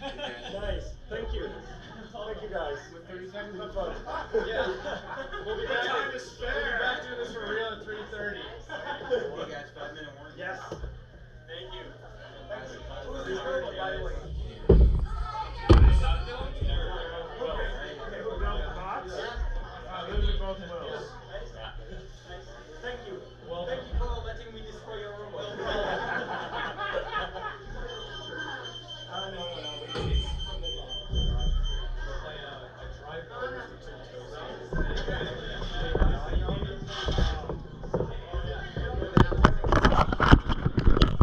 nice. Thank you. Thank you guys. With 30 seconds left. yeah. We'll be back. Time to spare. We'll be back doing this for real at 3:30. you guys, five minute warning. Yes. Thank you. Thank you. Who's this girl, by the way? Okay. Okay. Well, uh, both Wills.